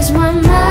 always my mind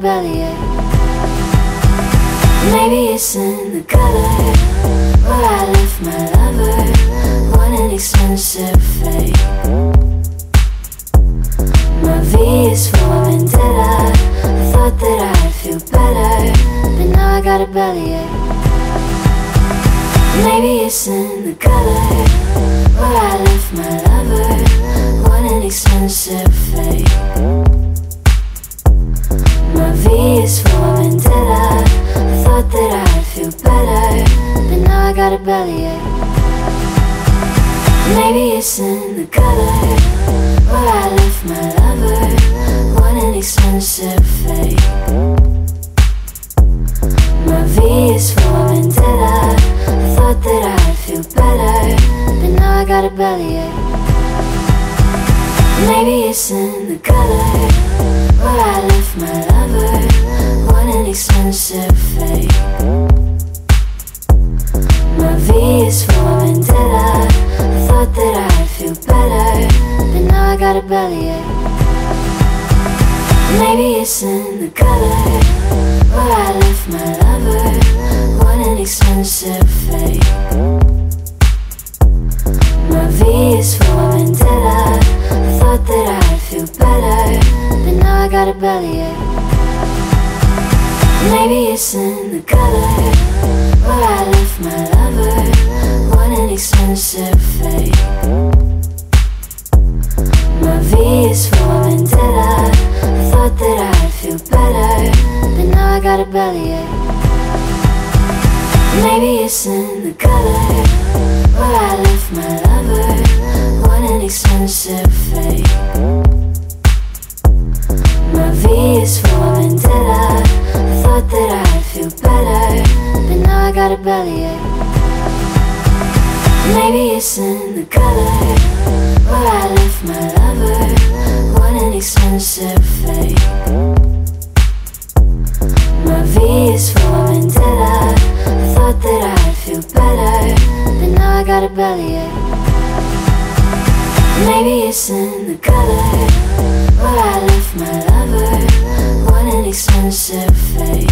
belly thought that I'd feel better But now I got a bellyache Maybe it's in the color Where I left my lover What an expensive fate. My V is for vendetta. I thought that I'd feel better But now I got a bellyache Maybe it's in the color Where I left my lover expensive fake. My V is for vendetta. I thought that I'd feel better, but now I got a bellyache. Maybe it's in the color where I left my lover. What an expensive fake.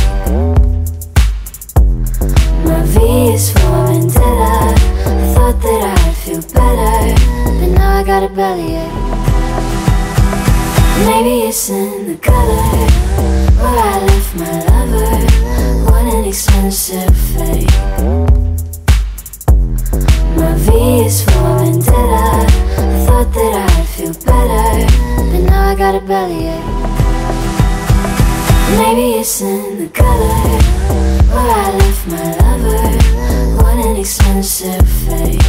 My V is for vendetta. I thought that I'd feel better, but now I got a bellyache. Maybe it's in the color Where I left my lover. What an expensive fate. My V is for vendetta. I thought that I'd feel better But now I got a bellyache Maybe it's in the color Where I left my lover. What an expensive fate.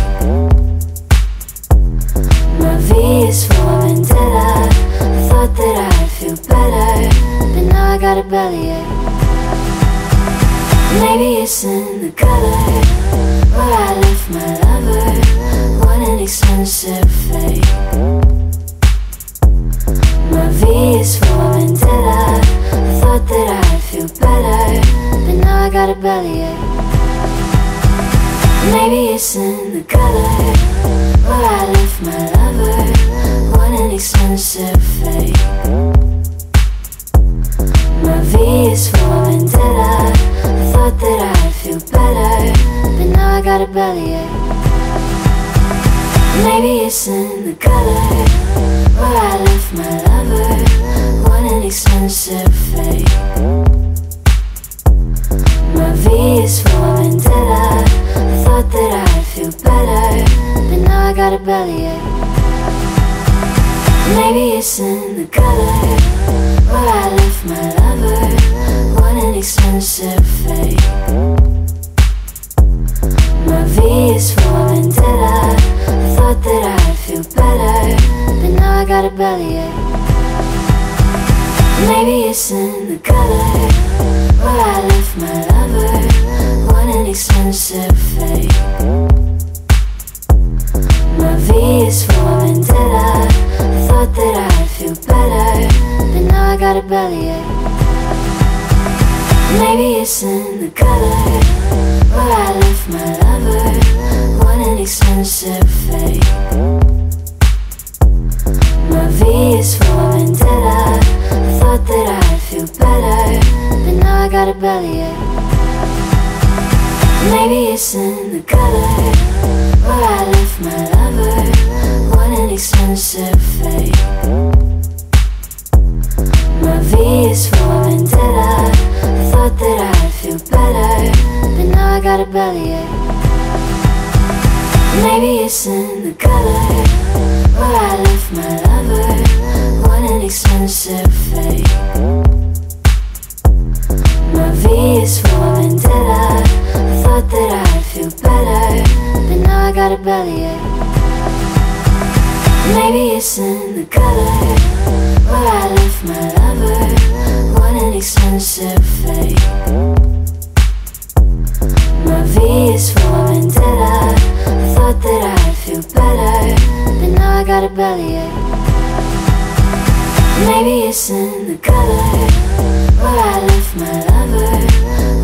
My V is for Thought that I'd feel better, but now I got a bellyache. Maybe it's in the color where I left my lover. What an expensive fate. My V is for vendetta. I thought that I'd feel better, but now I got a bellyache. Maybe it's in the color where I left my lover. Expensive fate. My V is for vendetta. I thought that I'd feel better, but now I got a bellyache. Maybe it's in the color where I left my lover. What an expensive fate. My V is for vendetta. I thought that I'd feel better, but now I got a bellyache. Maybe it's in the color where I left my lover. What an expensive fate. My V is for vendetta. I thought that I'd feel better, but now I got a bellyache. Maybe it's in the color where I left my lover. What an expensive fate. My V is for thought that I'd feel better, but now I got a bellyache. Maybe it's in the color where I left my lover. What an expensive fate. My V is for vendetta. I thought that I'd feel better, but now I got a bellyache. Maybe it's in the color where I left my lover. What an expensive Is for vendetta. I thought that I'd feel better, but now I got a bellyache. Maybe it's in the color where I left my lover. What an expensive fate. My V is for vendetta. I thought that I'd feel better, but now I got a bellyache. Maybe it's in the color where I left my lover. Expensive fate. Eh? My V is for. I thought that I'd feel better, but now I got a bellyache. Maybe it's in the color where I left my lover.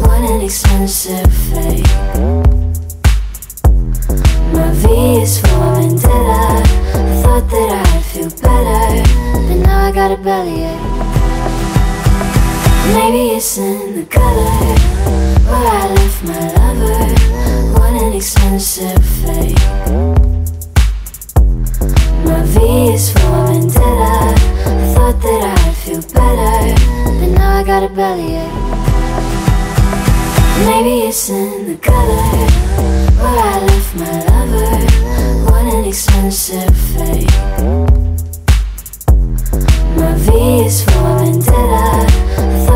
What an expensive fate. Eh? My V is. I thought that I'd feel better, but now I got a bellyache. Maybe it's in the color where I left my lover. What an expensive fate. My V is for vendetta. I thought that I'd feel better, but now I got a bellyache. Maybe it's in the color where I left my lover. What an expensive fate. My V is for vendetta.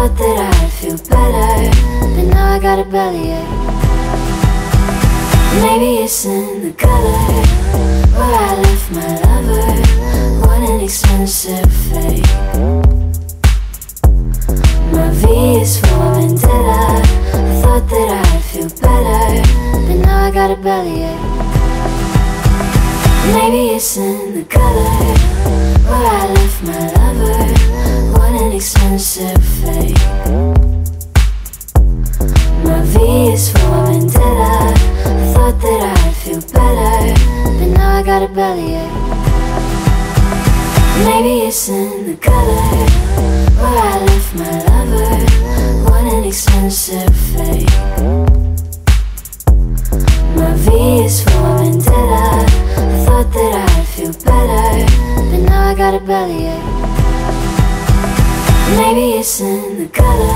Thought that I'd feel better, but now I got a bellyache. Maybe it's in the color where I left my lover. What an expensive fate. My V is for vendetta. I thought that I'd feel better, but now I got a bellyache. Maybe it's in the color where I left my lover. Expensive fate. My V is for vendetta. I thought that I'd feel better, but now I got a bellyache. Maybe it's in the color where I left my lover. What an expensive fate. My V is for vendetta. I thought that I'd feel better, but now I got a bellyache. Maybe it's in the color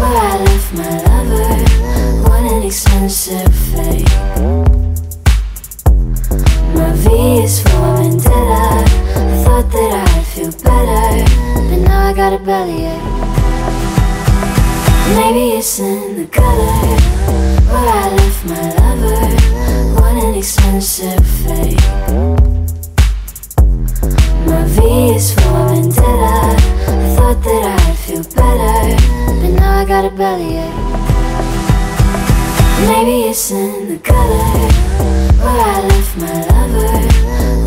where I left my lover. What an expensive fate. My V is for vendetta. I thought that I'd feel better, but now I got a bellyache. Maybe it's in the color where I left my lover. Want an expensive fake. Got a bellyache. Maybe it's in the color where I left my lover.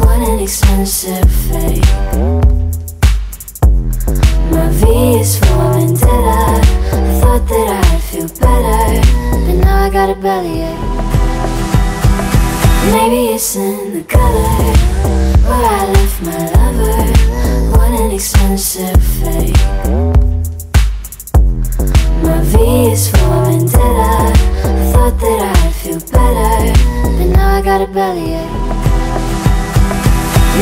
What an expensive fake. My V is for vendetta. I thought that I'd feel better, but now I got a bellyache. Maybe it's in the color where I left my lover. Want an expensive fake. Is for vendetta. I thought that I'd feel better, but now I got a bellyache.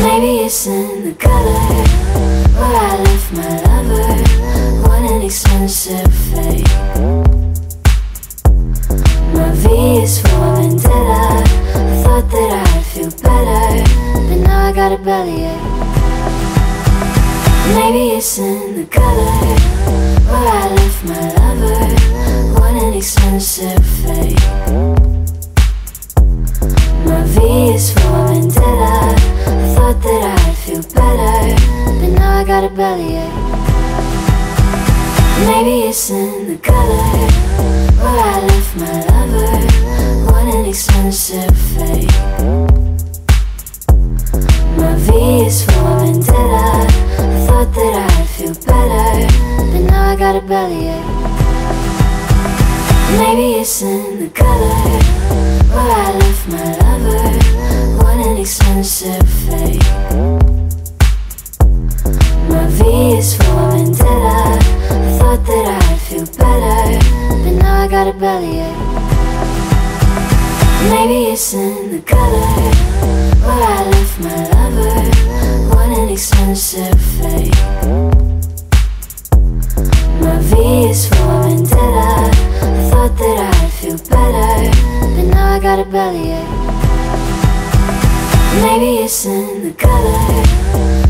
Maybe it's in the color where I left my lover. Want an expensive fake. My V is for vendetta. I thought that I'd feel better, but now I got a bellyache. Maybe it's in the color where I left my lover. Expensive fake. My V is for vendetta. I thought that I'd feel better, but now I got a bellyache. Maybe it's in the color where I left my lover. What an expensive fake. My V is for vendetta. I thought that I'd feel better, but now I got a bellyache. Maybe it's in the color where I left my lover. Want an expensive fake. My V is for vendetta. I thought that I'd feel better, but now I got a bellyache. Maybe it's in the color where I left my lover. Want an expensive fake. My V is for vendetta. Thought that I'd feel better, but now I got a bellyache. Maybe it's in the color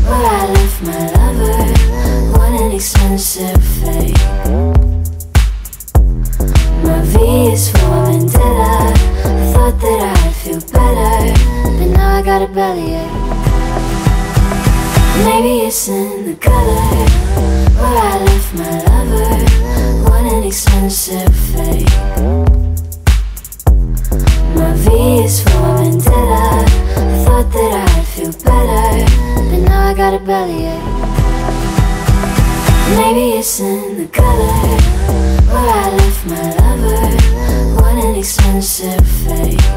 where I left my lover. Want an expensive fake. My V is for vendetta. I thought that I'd feel better, but now I got a bellyache. Maybe it's in the color where I left my lover. Expensive fake. My V is for vendetta. I thought that I'd feel better, but now I got a bellyache. Maybe it's in the color where I left my lover. What an expensive fake.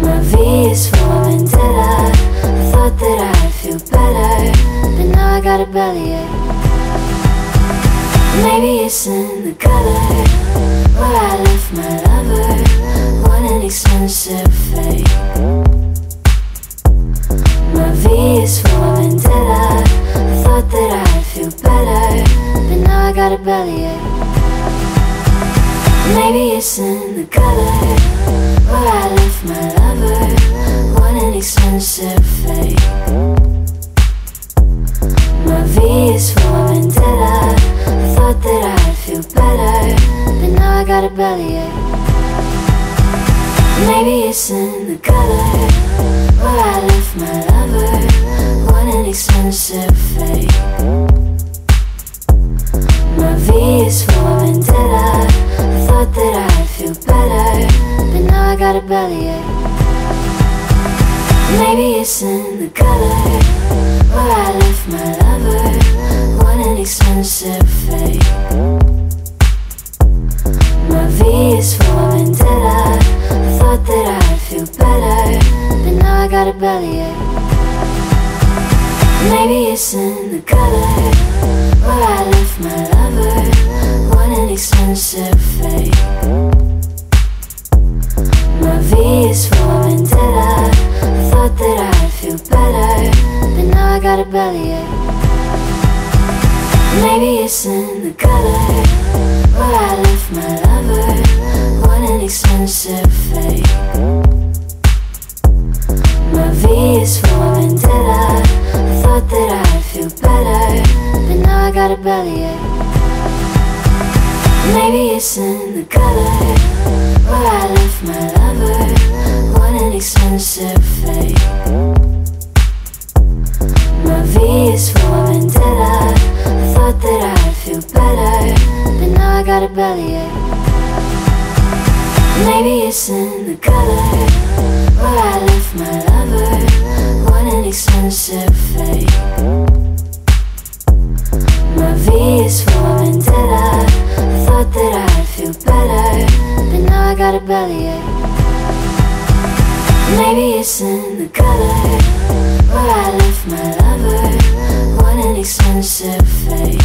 My V is for vendetta. I thought that I'd feel better, but now I got a bellyache. Maybe it's in the color where I left my lover. Want an expensive fake. My V is for vendetta. I thought that I'd feel better, but now I got a bellyache. Maybe it's in the color where I left my lover. Want an expensive fake. Got a bellyache. Maybe it's in the color where I left my lover. Want an expensive fake. My V is for vendetta. I thought that I'd feel better, but now I got a bellyache. Maybe it's in the color where I left my lover. Want an expensive fake. V is for vendetta. I thought that I'd feel better, but now I got a bellyache. Maybe it's in the color where I left my lover. Want an expensive fake. My V is for vendetta. I thought that I'd feel better, but now I got a bellyache. Maybe it's in the color where I left my lover. Want an expensive fake. My V is for vendetta. I thought that I'd feel better, but now I got a bellyache. Maybe it's in the color where I left my lover. Want an expensive fate. My V is for vendetta. Thought that I'd feel better, but now I got a bellyache. Maybe it's in the color where I left my lover. Want an expensive fate. My V is for vendetta. I thought that I'd feel better, but now I got a bellyache. Maybe it's in the color where I left my lover. Fate.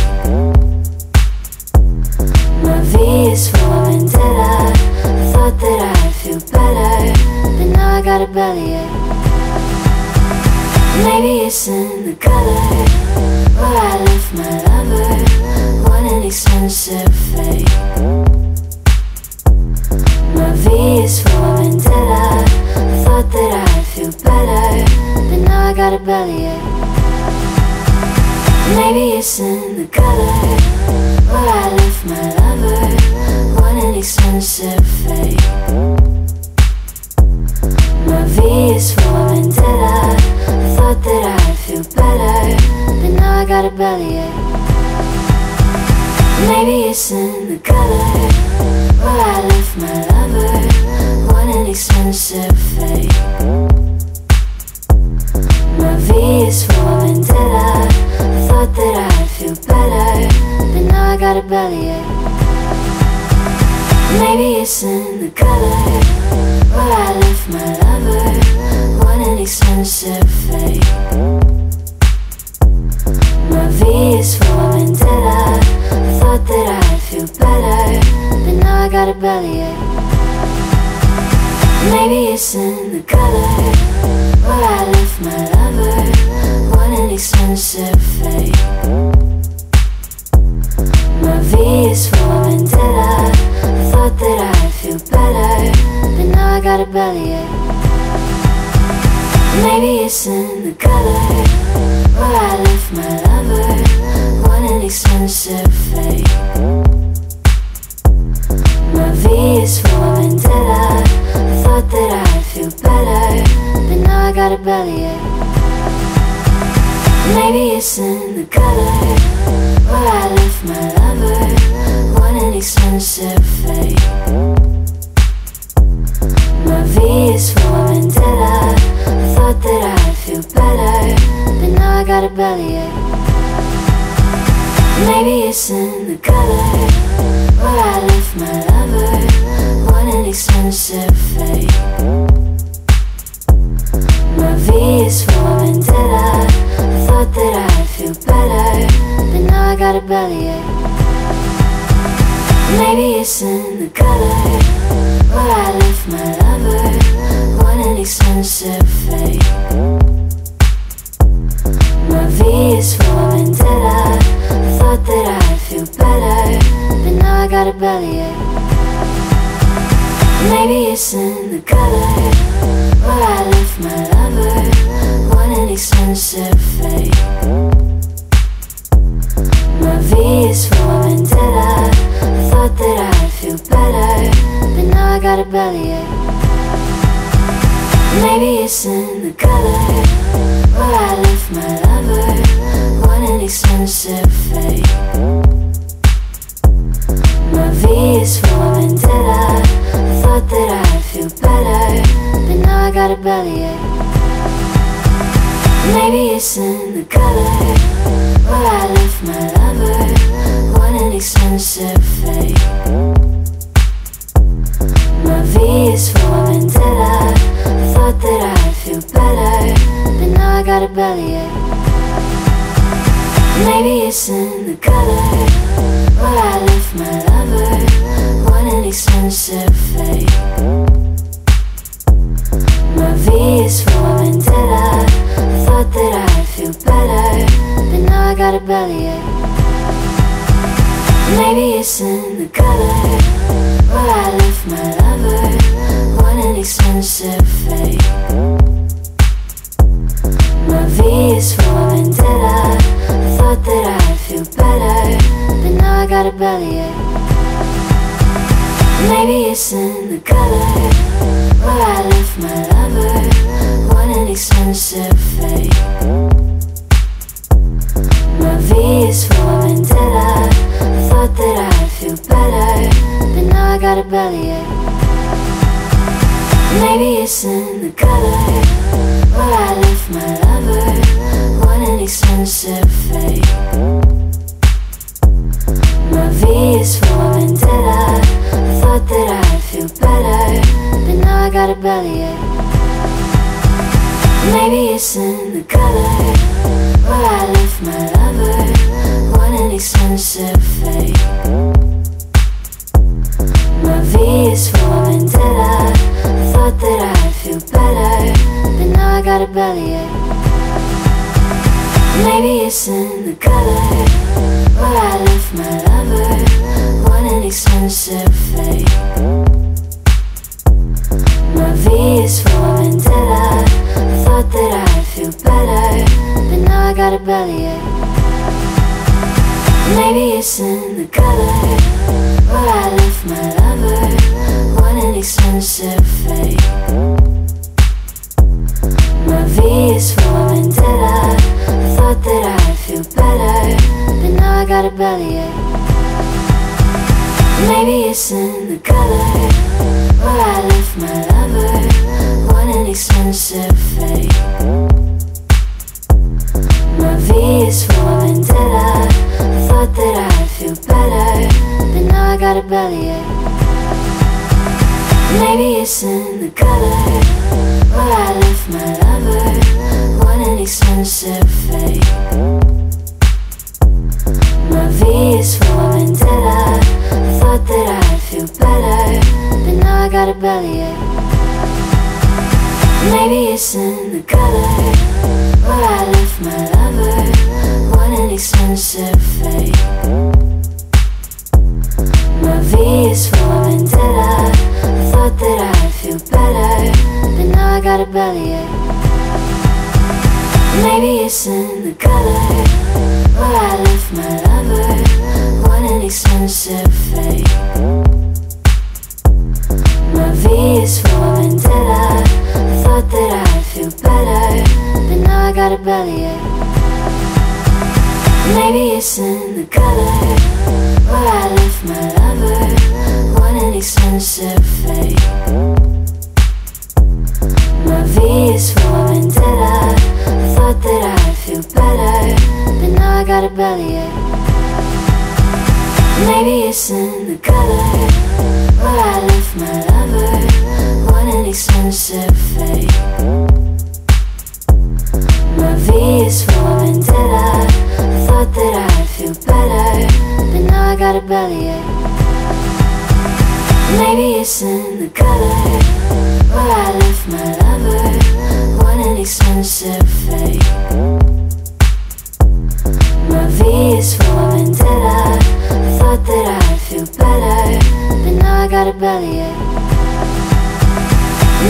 My V is for vendetta. I thought that I'd feel better, but now I got a bellyache. Maybe it's in the color where I left my lover. Want an expensive. My V is for vendetta. Thought that I'd feel better, but now I got a bellyache. Maybe it's in the color where I left my lover. Want an expensive fate. My V is for vendetta. I thought that I'd feel better, but now I got a bellyache. Maybe it's in the color where I left my lover. Want an expensive fate. My V is for vendetta. Thought that I'd feel better, but now I got a bellyache. Maybe it's in the color where I left my lover. Want an expensive fate. My V is for vendetta. I thought that I'd feel better, but now I got a bellyache. Maybe it's in the color where I left my lover. Expensive fate. My V is for vendetta. I thought that I'd feel better, but now I got a bellyache. Maybe it's in the color where I left my lover. Want an expensive fate. My V is for vendetta. Thought that I'd feel better, but now I got a bellyache. Maybe it's in the color where I left my lover. Want an expensive fate. My V is for vendetta. I thought that I'd feel better, but now I got a bellyache. Maybe it's in the color where I left my lover. Want an expensive fate. Got a bellyache. Maybe it's in the color where I left my lover. Want an expensive fate. My V is for vendetta. I thought that I'd feel better, but now I got a bellyache. Maybe it's in the color where I left my lover. Want an expensive In the color Maybe it's in the color. Where I left my lover Want an expensive fate. My V is for vendetta. I thought that I'd feel better But now I got a bellyache Maybe it's in the color Where I left my lover Want an expensive thought that I'd feel better But now I got a bellyache Maybe it's in the color Where I left my lover. Want an expensive fate. My V is for vendetta. I thought that I'd feel better But now I got a bellyache Maybe it's in the color Where I left my lover an expensive fate eh? My V is for vendetta I thought that I'd feel better But now I got bellyache Maybe it's in the color Where I left my lover. Want an expensive fate. My V is for vendetta thought that I'd feel better But now I got a bellyache Maybe it's in the color Where I left my lover. Want an expensive fate. My V is for vendetta. I thought that I'd feel better But now I got a bellyache Maybe it's in the color Where I left my lover. Want an expensive fate A bellyache Maybe it's in the color Where I left my lover. Want an expensive fate. My V is for vendetta. I thought that I'd feel better But now I got a bellyache Maybe it's in the color Where I left my lover. Want an expensive thought that I'd feel better. But now I got a bellyache Maybe it's in the color Where I left my lover. Want an expensive fate. My V is for vendetta. I thought that I'd feel better. But now I got a bellyache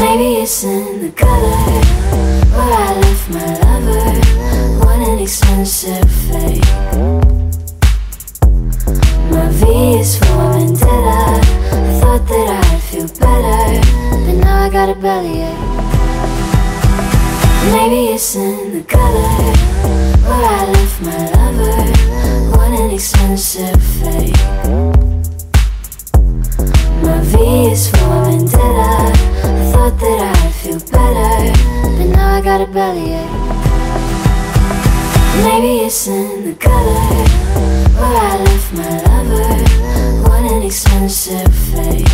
Maybe it's in the color Where I left my lover expensive fate. My V is for vendetta I thought that I'd feel better But now I got a bellyache Maybe it's in the color Where I left my lover. Want an expensive fate. My V is for vendetta thought that I'd feel better But now I got a bellyache Maybe it's in the color Where I left my lover. Want an expensive fate.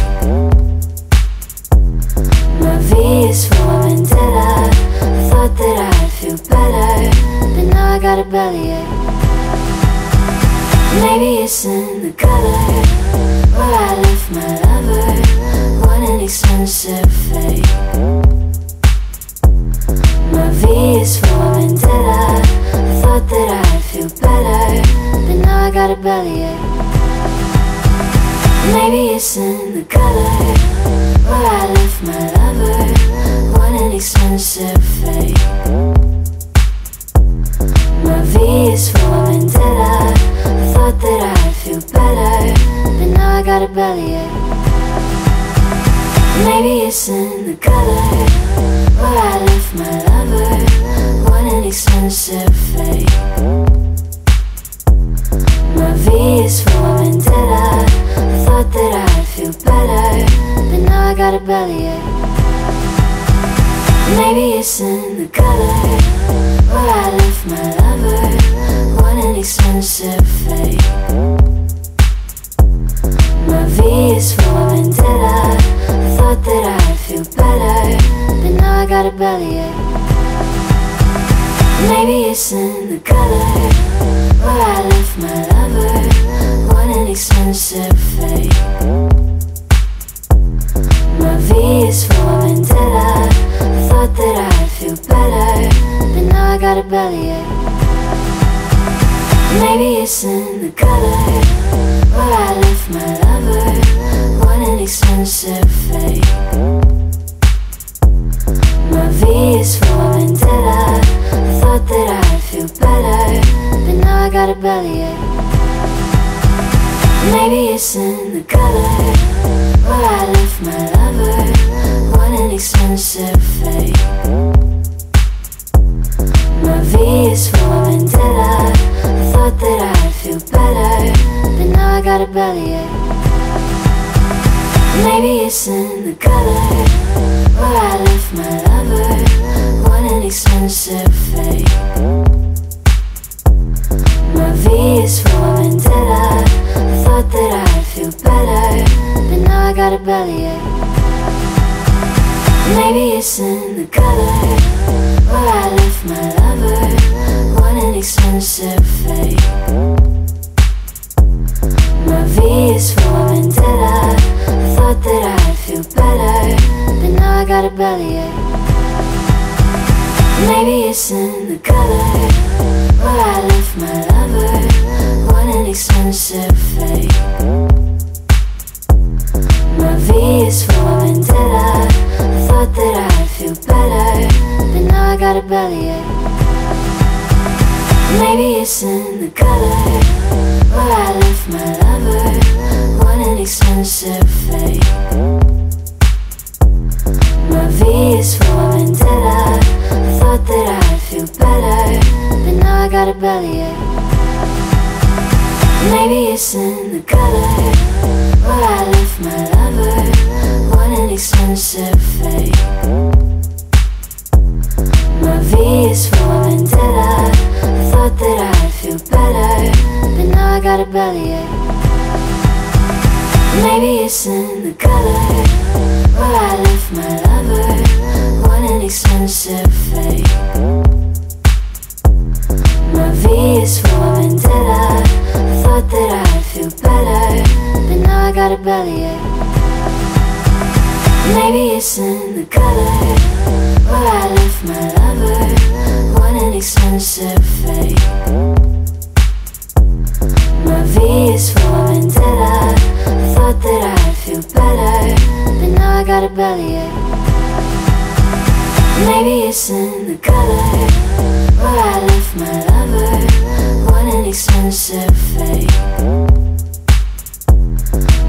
My V is for vendetta. I thought that I'd feel better But now I got a bellyache Maybe it's in the color Where I left my lover. Want an expensive fate. My V is for got a bellyache. Maybe it's in the color Where I left my lover. What an expensive fate. My V is for vendetta I thought that I'd feel better But now I got a bellyache. Maybe it's in the color Where I left my lover. What an expensive fate. My V is for vendetta I thought that I'd feel better But now I got a bellyache Maybe it's in the color Where I left my lover What an expensive fate My V is for vendetta I thought that I'd feel better But now I got a bellyache Maybe it's in the color where I left my life. Expensive fate. My V is for vendetta. I thought that I'd feel better, but now I got a bellyache. Maybe it's in the color where I left my lover. Want an expensive fate. My V is for vendetta. I thought that I'd feel better, but now I got a bellyache. Maybe it's in the color where I left my lover. Want an expensive fate. My V is for vendetta. I thought that I'd feel better, but now I got a bellyache. Maybe it's in the color where I left my lover. Want an expensive Is for vendetta. I thought that I'd feel better, but now I got a bellyache. Maybe it's in the color where I left my lover. Want an expensive fate. My V is for vendetta. I thought that I'd feel better, but now I got a bellyache. Maybe it's in the color where I left my lover. Want an expensive fate.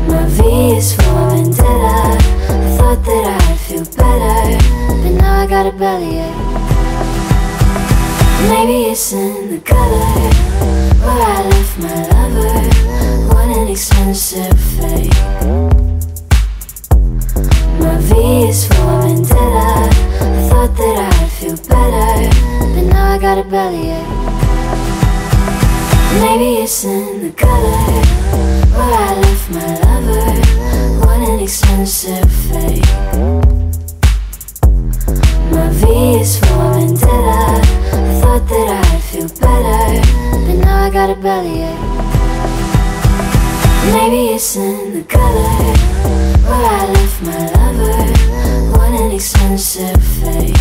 My V is for vendetta. I thought that I'd feel better, but now I got a bellyache. Maybe it's in the color where I left my lover. Want an expensive fate. My V is for vendetta. Thought that I'd feel better, but now I got a bellyache. Maybe it's in the color where I left my lover. Want an expensive fate. My V is for vendetta. I thought that I'd feel better, but now I got a bellyache. Maybe it's in the color where I left my lover. An expensive fate.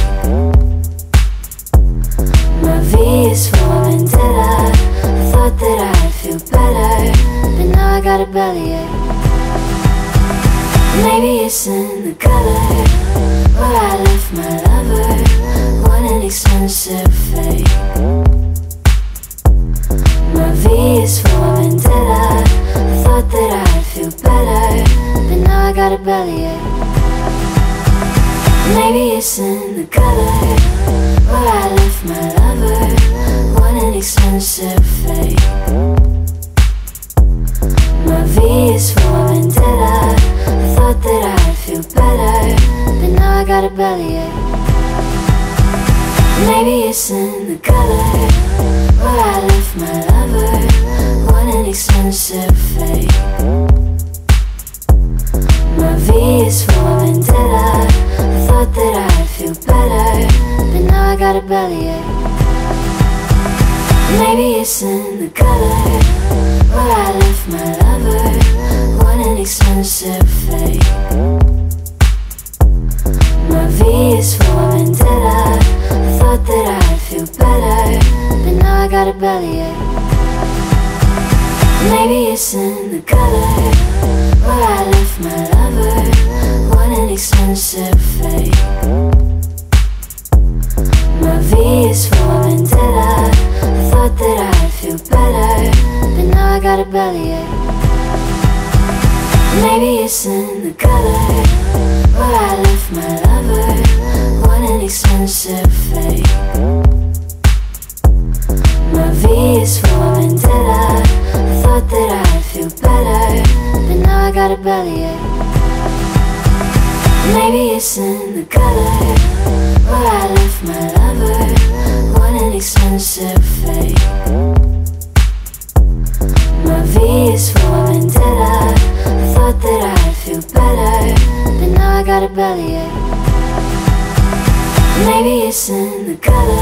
My V is for vendetta. I thought that I'd feel better, but now I got a bellyache. Maybe it's in the color where I left my lover. Want an expensive fate. My V is for vendetta. I thought that I'd feel better, but now I got a bellyache. Maybe it's in the color where I left my lover. Want an expensive fate. My V is for vendetta. I thought that I'd feel better, but now I got a bellyache. Maybe it's in the color where I left my lover. Want an expensive fate. My V is for vendetta. Thought that I'd feel better, but now I got a bellyache. Maybe it's in the color where I left my lover. Want an expensive fate. My V is for vendetta. I thought that I'd feel better, but now I got a bellyache. Maybe it's in the color where I left my lover. Fate. My V is for vendetta. I thought that I'd feel better, but now I got a bellyache. Maybe it's in the color where I left my lover. Want an expensive fate. My V is. I thought that I'd feel better, but now I got a bellyache. Maybe it's in the color where I left my lover. Want an expensive fate. My V is for vendetta. I thought that I'd feel better, but now I got a bellyache. Maybe it's in the color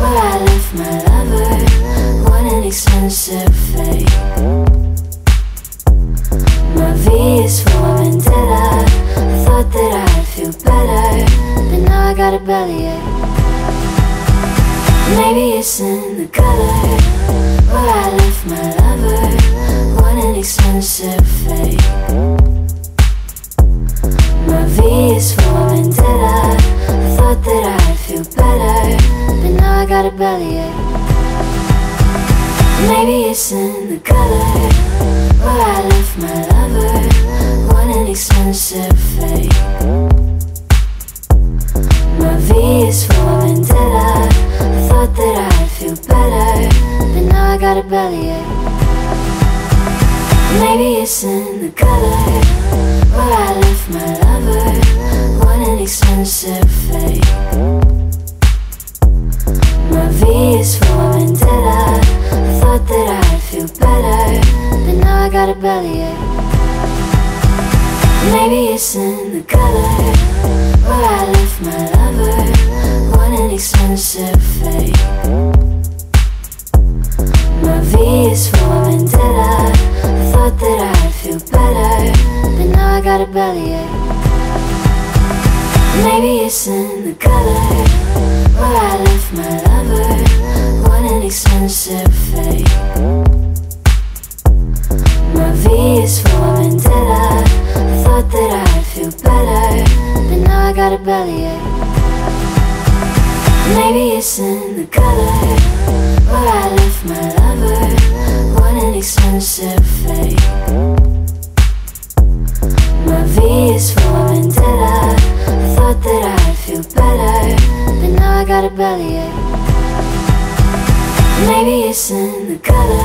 where I left my lover. Want an expensive fate. Got a bellyache. Maybe it's in the color where I left my lover. Want an expensive fate. My V is for vendetta. I thought that I'd feel better, but now I got a bellyache. Maybe it's in the color where I left my lover. Want an expensive fate. V is for vendetta. I thought that I'd feel better, but now I got a bellyache. Maybe it's in the color where I left my lover. Want an expensive fate. My V is for vendetta. I thought that I'd feel better, but now I got a bellyache. Maybe it's in the color where I left my lover. Want an expensive fate. My V is for vendetta. I thought that I'd feel better, but now I got a bellyache. Maybe it's in the color where I left my lover. What an expensive fate. My V is for vendetta. I thought that I'd feel better, but now I got a bellyache. Maybe it's in the color where I left my lover. Want an expensive fate. My V is for vendetta. I thought that I'd feel better, but now I got a bellyache. Maybe it's in the color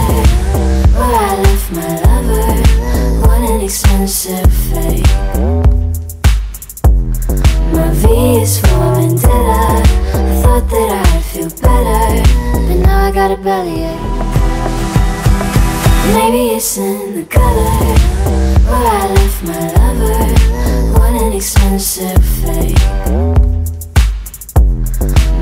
where I left my lover. Want an expensive fate. My V is for vendetta. Thought that I'd feel better, but now I got a bellyache. Maybe it's in the color where I left my lover. Want an expensive fate.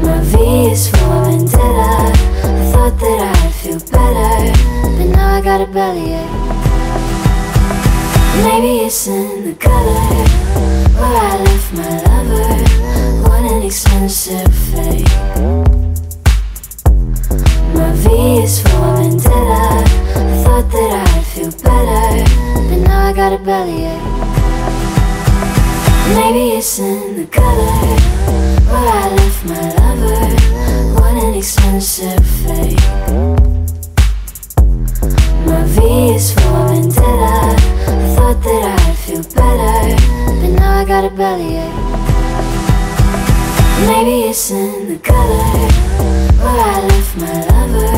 My V is for vendetta. I thought that I'd feel better, but now I got a bellyache. Maybe it's in the color where I left my lover. Expensive fate. My V is for vendetta. I thought that I'd feel better, but now I got a bellyache. Maybe it's in the color where I left my lover. Want an expensive fate. My V is for vendetta. I thought that I'd feel better, but now I got a bellyache. Maybe it's in the color where I left my lover.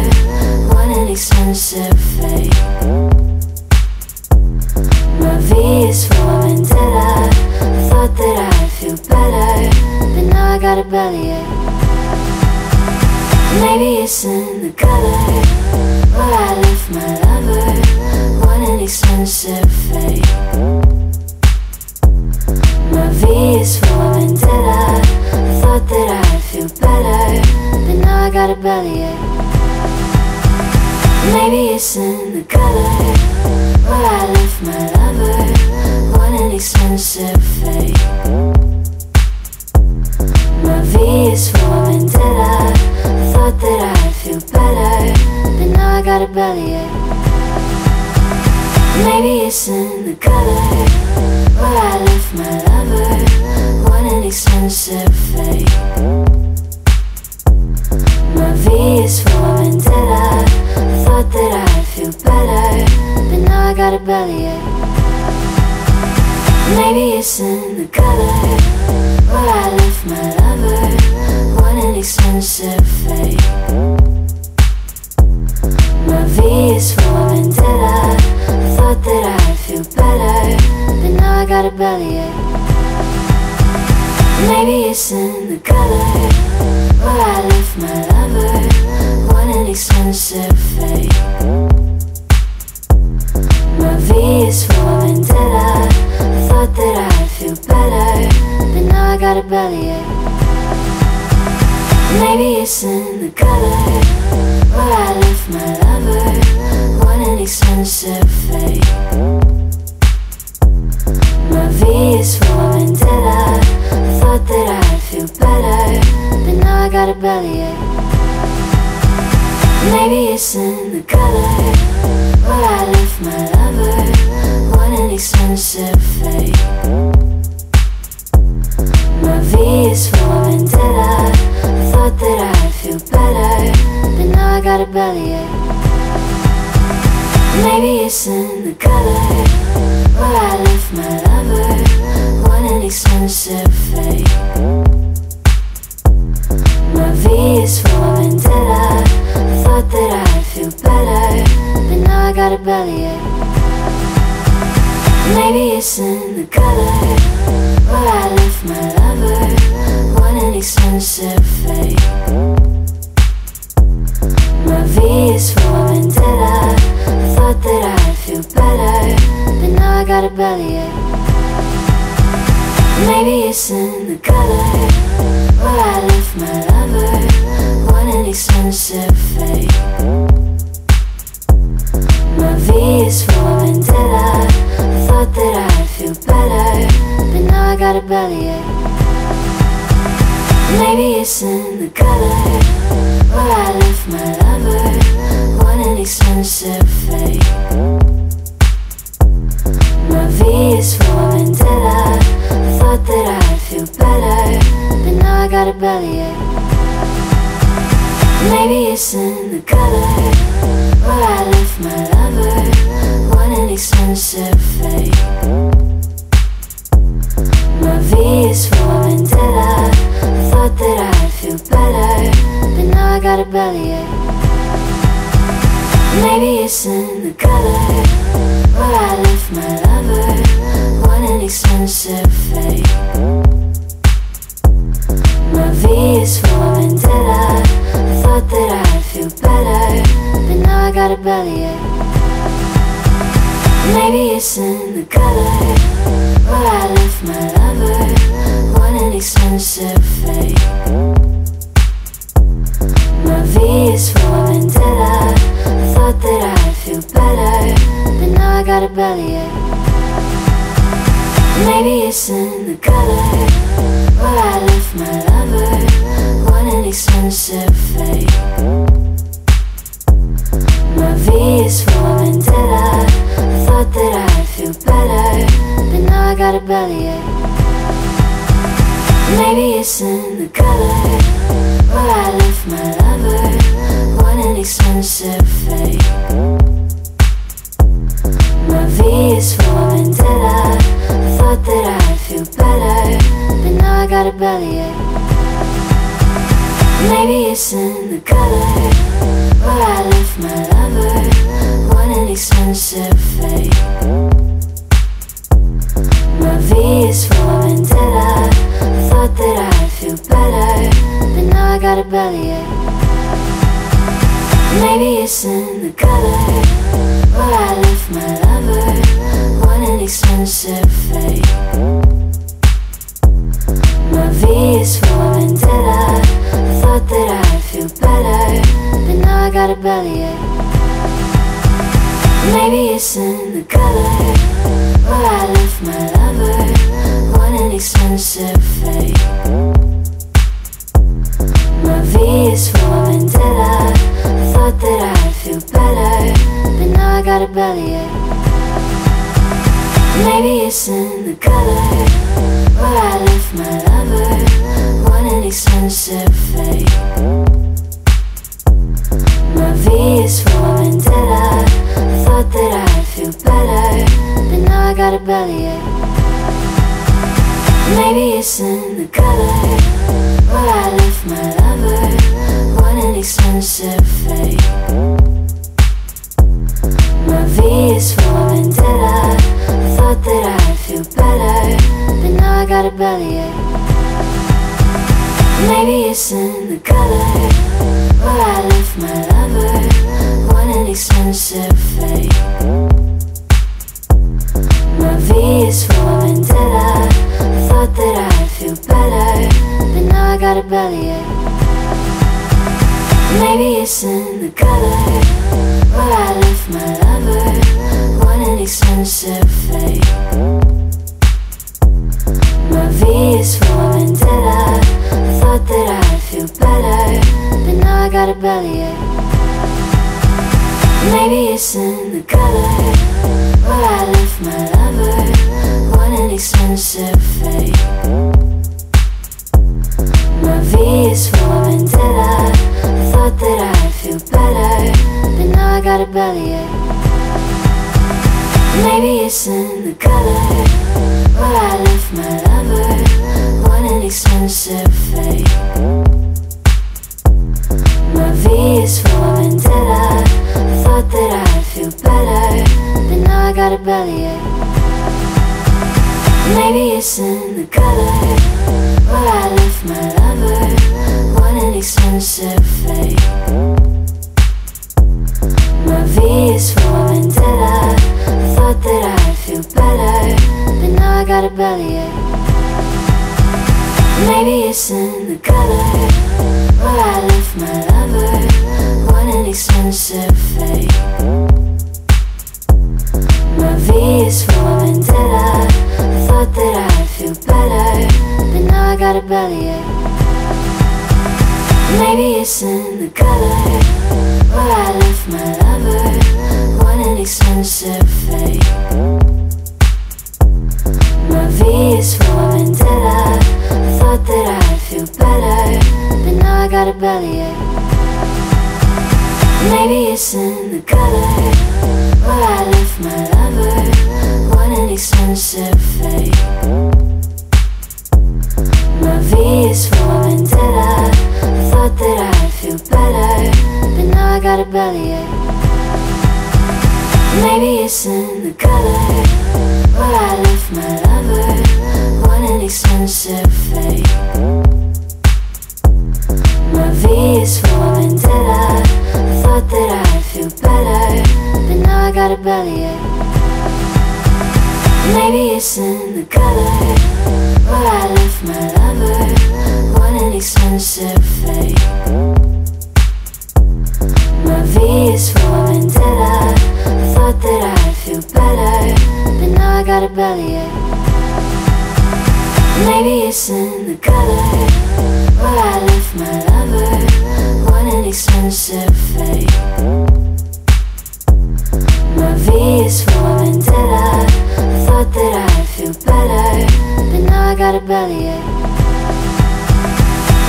Want an expensive fate. My V is for vendetta. I thought that I'd feel better, but now I got a bellyache. Maybe it's in the color where I left my lover. What an expensive fate. My V is for got a bellyache. Maybe it's in the color where I left my lover. Is for vendetta. I thought that I'd feel better, but now I got a bellyache. Maybe it's in the color where I left my lover. What an expensive fate. My V is for vendetta. I thought that I'd feel better, but now I got a bellyache. Maybe it's in the color where I left my lover. Expensive fate. Eh? My V is. I thought that I'd feel better, but now I got a bellyache. Maybe it's in the color where I left my lover. What an expensive fate. My V is. I thought that I'd feel better, but now I got a bellyache. Maybe it's in the color where I left my lover. What an expensive fate. My V is for vendetta. I thought that I'd feel better, but now I got a bellyache. Maybe it's in the color where I left my lover. What an expensive fate. My V is for vendetta. Thought that I'd feel better, but now I got a bellyache. Maybe it's in the color where I left my lover. What an expensive fate. My V is for vendetta. I thought that I'd feel better, but now I got a bellyache. Maybe it's in the color where I left my lover. What an expensive fate. My V is for vendetta. I thought that I'd feel better, but now I got a bellyache. Maybe it's in the color where I left my lover. What an expensive fate. My V is for vendetta. Thought that I'd feel better, but now I got a bellyache. Maybe it's in the color where I left my lover. What an expensive fate. My V is for vendetta. I thought that I'd feel better, but now I got a bellyache. Maybe it's in the color where I left my lover. Expensive fate. My V is for vendetta. I thought that I'd feel better, but now I got a bellyache. Maybe it's in the color where I left my lover. Want an expensive fate. My V is for vendetta. Thought that I'd feel better, but now I got a bellyache. Maybe it's in the color where I left my lover. Want an expensive fate. My V is for vendetta. I thought that I'd feel better, but now I got a bellyache. Maybe it's in the color where I left my lover. Want an expensive fate. A bellyache. Maybe it's in the color where I left my lover. Want an expensive fate. My V is for vendetta. I thought that I'd feel better, but now I got a bellyache. Maybe it's in the color where I left my lover. Want an expensive fate. Bellyache. Maybe it's in the color where I left my lover. Want an expensive fate. My V is for vendetta. I thought that I'd feel better, but now I got a bellyache. Maybe it's in the color where I left my lover. Want an expensive fate. Is for vendetta. I thought that I'd feel better, but now I got a bellyache. Maybe it's in the color where I left my lover. What an expensive fate. My V is for vendetta. I thought that I'd feel better, but now I got a bellyache. Maybe it's in the color where I left my lover. Fate. My V is for vendetta. I thought that I'd feel better, but now I got a bellyache. Maybe it's in the color where I left my lover. Want an expensive fate. My V is for vendetta. Thought that I'd feel better, but now I got a bellyache. Maybe it's in the color where I left my lover. Want an expensive fate. My V is for vendetta. I thought that I'd feel better, but now I got a bellyache. Maybe it's in the color where I left my lover. Want an expensive fate. My V is for thought that I'd feel better, but now I got a bellyache. Maybe it's in the color where I left my lover. Want an expensive fate. My V is for vendetta. I thought that I'd feel better, but now I got a bellyache. Maybe it's in the color where I left my lover. Expensive fate. My V is for vendetta. I thought that I'd feel better, but now I got a bellyache.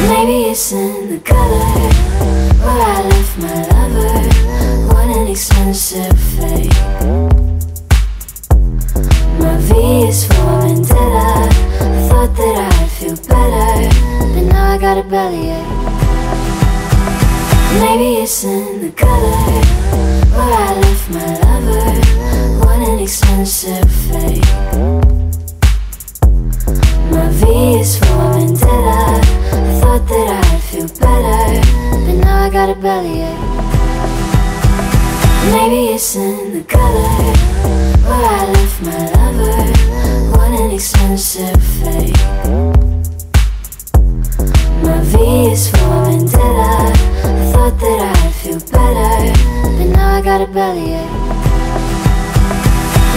Maybe it's in the color where I left my lover. Want an expensive fate. My V is for vendetta. I thought that I'd feel better, but now I got a bellyache. Maybe it's in the color where I left my lover. Want an expensive fate. My V is for vendetta. I thought that I'd feel better, but now I got a bellyache. Maybe it's in the color where I left my lover. What an expensive fate. My V is for vendetta. Thought that I'd feel better, but now I got a bellyache.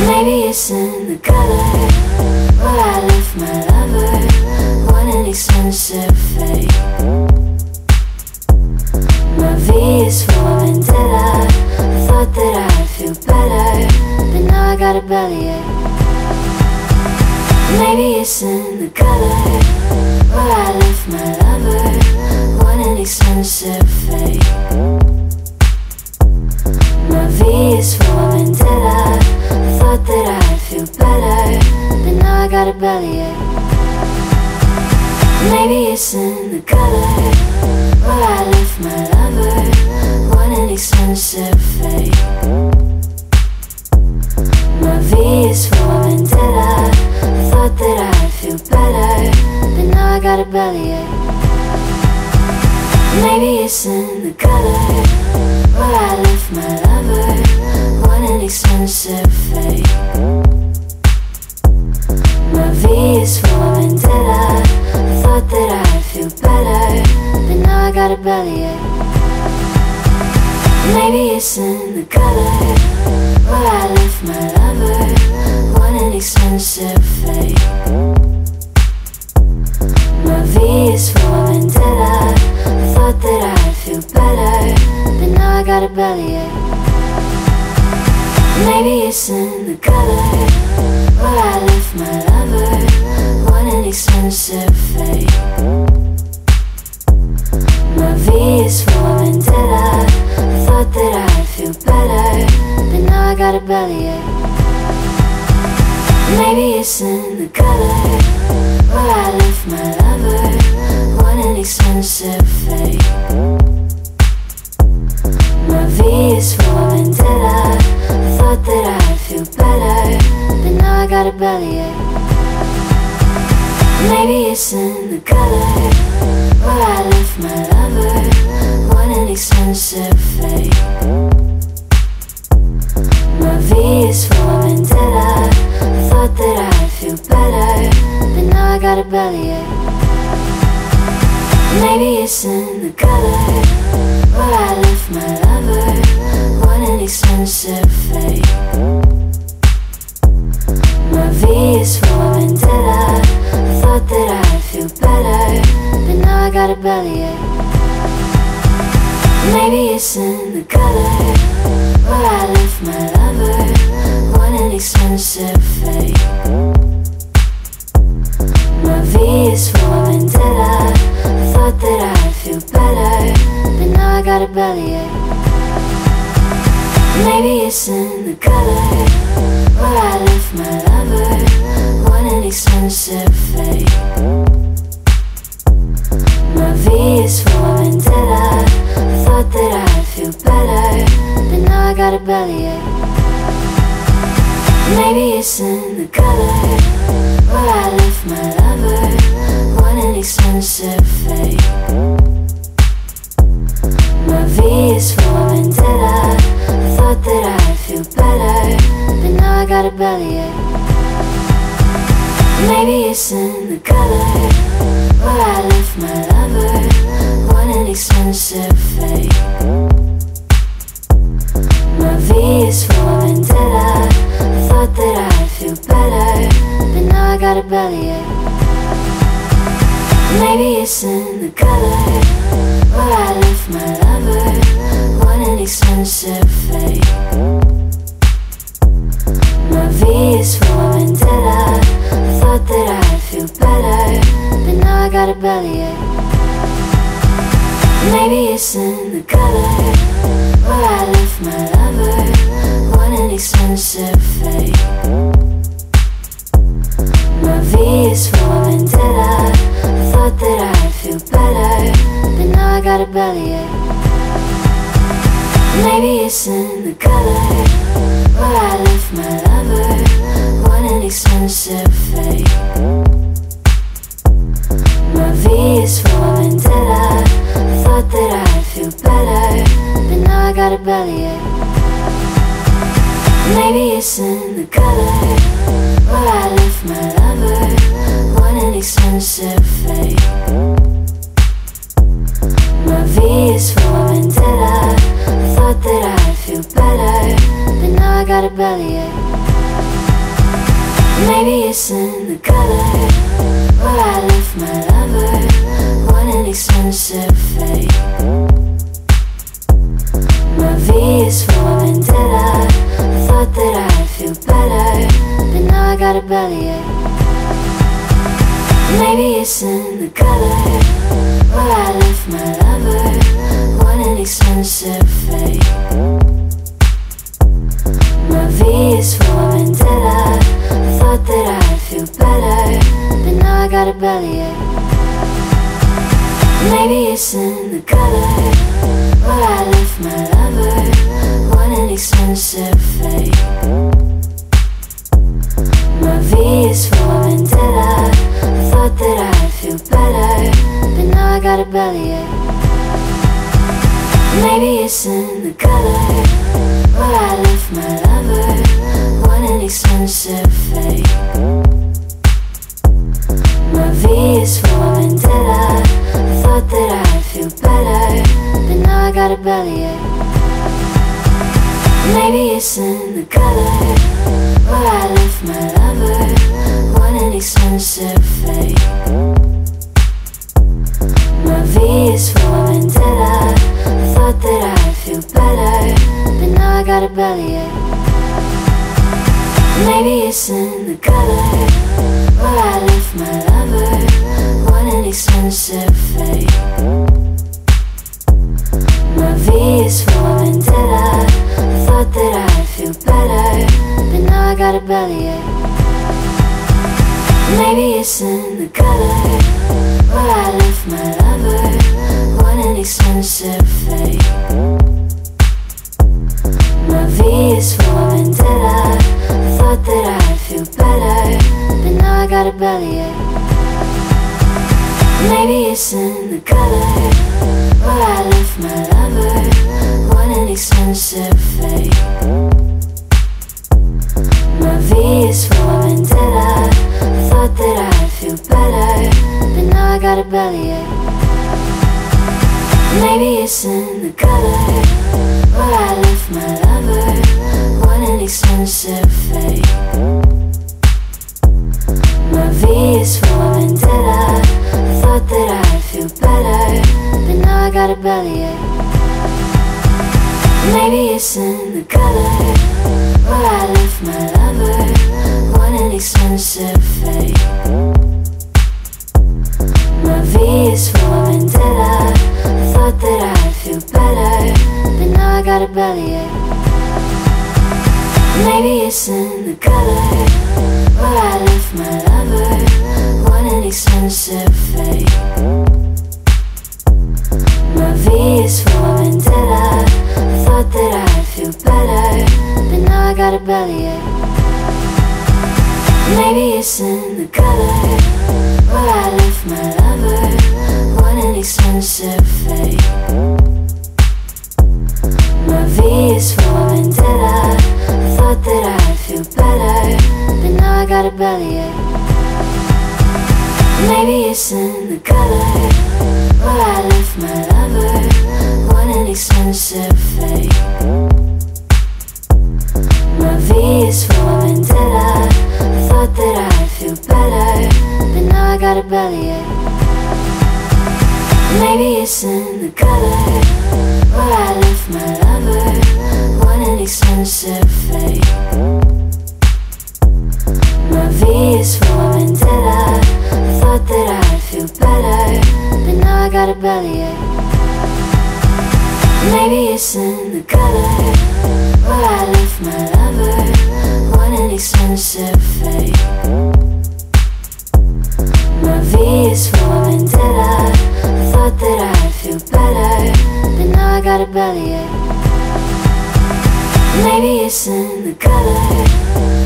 Maybe it's in the color where I left my lover. What an expensive fate. My V is for vendetta. I thought that I'd feel better, but now I got a bellyache. Maybe it's in the color where I left my lover. An expensive fate. My V is for vendetta. I thought that I'd feel better, but now I got a bellyache. Maybe it's in the color where I left my lover. What an expensive fate. My V is for vendetta. I thought that I'd feel better, but now I got a bellyache. Maybe it's in the color where I left my lover. What an expensive fate. My V is for vendetta. I thought that I'd feel better, but now I got a bellyache. Maybe it's in the color where I left my lover. What an expensive fate. That I'd feel better, but now I got a bellyache. Maybe it's in the color where I left my lover. What an expensive fate. My V is for vendetta. I thought that I'd feel better, but now I got a bellyache. Maybe it's in the color where I left my lover. Expensive fate. My V is for vendetta. I thought that I'd feel better, but now I got a bellyache. Maybe it's in the color where I left my lover. What an expensive fate. My V is for vendetta. I thought that I'd feel better, but now I got a bellyache. Maybe it's in the color where I left my lover. What an expensive fate. My V is for vendetta. I thought that I'd feel better, but now I got a bellyache. Maybe it's in the color where I left my lover. What an expensive fate. Got a bellyache. Maybe it's in the color where I left my lover. What an expensive fate. My V is for vendetta. I thought that I'd feel better, but now I got a bellyache. Maybe it's in the color where I left my lover. What an expensive fate. My V is for vendetta. I thought that I'd feel better, but now I got a bellyache. Maybe it's in the color where I left my lover. What an expensive fate. My V is for vendetta. I thought that I'd feel better, but now I got a bellyache. Maybe it's in the color where I left my lover. What an expensive fate. My V is for vendetta. I thought that I'd feel better, but now I got a bellyache. Maybe it's in the color where I left my lover. What an expensive fate. My V is for thought that I'd feel better, but now I got a bellyache. Maybe it's in the color where I left my lover. What an expensive fate. My V is for vendetta. I thought that I'd feel better, but now I got a bellyache. Maybe it's in the color where I left my lover. Expensive fate. My V is for vendetta. I thought that I'd feel better, but now I got a bellyache. Maybe it's in the color where I left my for. I thought that I'd feel better, but now I got a bellyache. Maybe it's in the color where I left my lover. Want an expensive fate. My V is for vendetta. I thought that I'd feel better, but now I got a bellyache. Maybe it's in the color where I left my lover. Fate. My V is for vendetta. I thought that I'd feel better, but now I got bellyache. Maybe it's in the color where I left my lover. Want an expensive fate. My V is. I thought that I'd feel better, but now I got bellyache. Maybe it's in the color where I left my lover. Want an expensive fate. My V is for vendetta. I thought that I'd feel better, but now I got a bellyache. Maybe it's in the color where I left my lover. Want an expensive got a bellyache. Maybe it's in the color where I left my lover. Want an expensive fate. My V is for vendetta. I thought that I'd feel better, but now I got a bellyache. Maybe it's in the color where I left my Is for vendetta. I thought that I'd feel better, but now I got a bellyache. Maybe it's in the color where I left my lover. What an expensive fate. My V is for vendetta. I thought that I'd feel better, but now I got a bellyache. Maybe it's in the color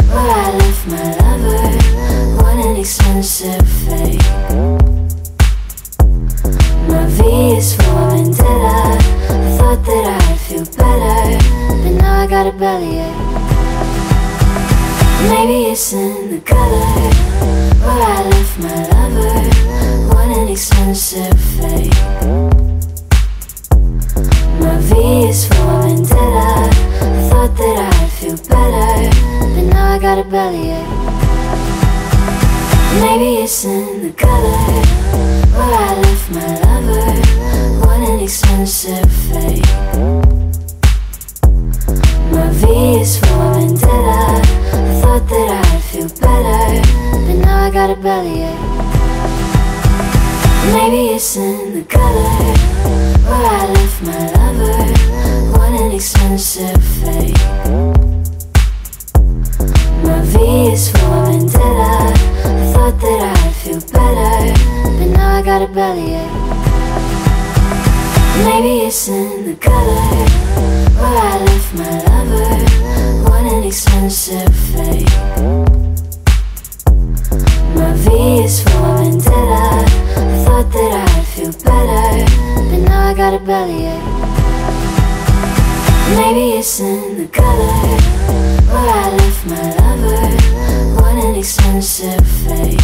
where I left my lover. Want an expensive fate. My V is for vendetta. I thought that I'd feel better, but now I got a bellyache. Maybe it's in the color where I left my lover. What an expensive fate. My V is for vendetta. Thought that I'd feel better, but now I got a bellyache. Maybe it's in the color where I left my lover. What an expensive fate. My V is for vendetta. I thought that I'd feel better, but now I got a bellyache. Maybe it's in the color where I left my lover. Expensive fate. My V is for vendetta. I thought that I'd feel better, but now I got a bellyache. Maybe it's in the color where I left my lover. What an expensive fate. My V is for vendetta. I thought that I'd feel better, but now I got a bellyache. Maybe it's in the color where I left my lover. What an expensive fate.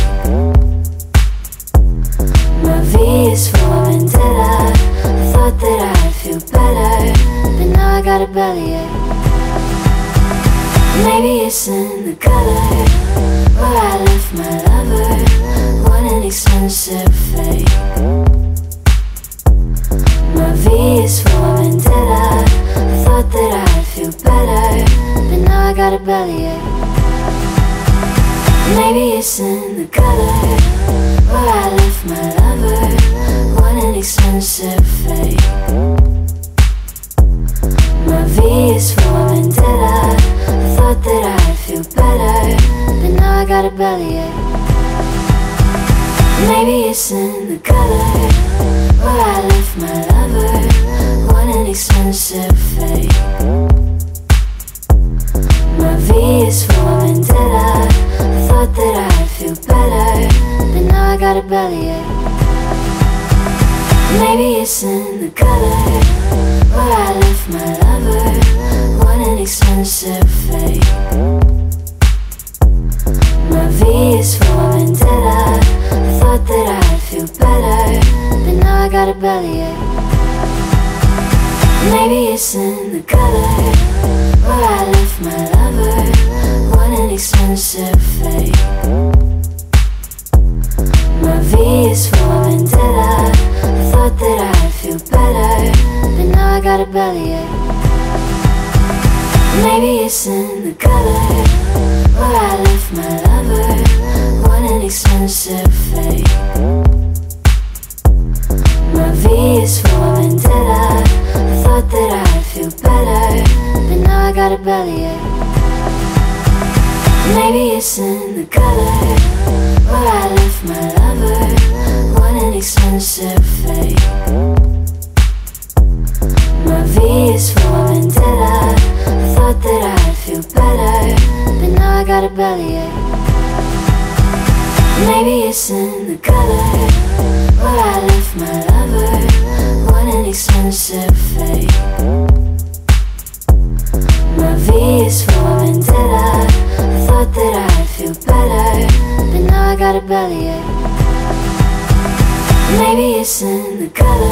My V is for vendetta. I thought that I'd feel better, but now I got a bellyache. Maybe it's in the color where I left my lover. What an expensive fate. My V is for thought that I'd feel better, but now I got a bellyache. Maybe it's in the color where I left my lover. What an expensive fate. My V is for vendetta. I thought that I'd feel better, but now I got a bellyache. Maybe it's in the color where I left my lover. Expensive fate. My V is for vendetta. I thought that I'd feel better, but now I got a bellyache. Maybe it's in the color where I left my lover. What an expensive fate. My V is for vendetta. I thought that I'd feel better, but now I got a bellyache. Maybe it's in the color where I left my lover. What an expensive fate. My V is for vendetta. I thought that I'd feel better, but now I got a bellyache. Maybe it's in the color where I left my lover. What an expensive got a bellyache. Maybe it's in the color where I left my lover. What an expensive fate. My V is for vendetta. I thought that I'd feel better, but now I got a bellyache. Maybe it's in the color where I left my lover. What an expensive fate. Is for vendetta. I thought that I'd feel better, but now I got a bellyache. Maybe it's in the color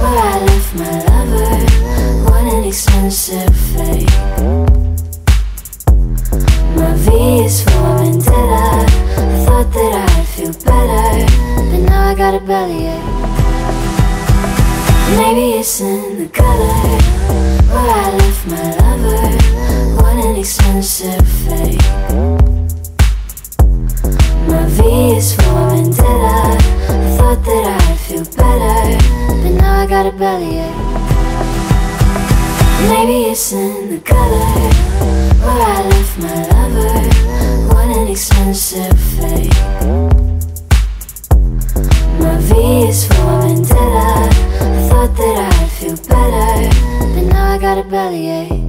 where I left my lover. What an expensive fate. My V is for vendetta. I thought that I'd feel better, but now I got a bellyache. Maybe it's in the color where I left my expensive fate. My V is for vendetta. I thought that I'd feel better, but now I got a bellyache. Maybe it's in the color where I left my lover. What an expensive fate. My V is for vendetta. I thought that I'd feel better, but now I got a bellyache.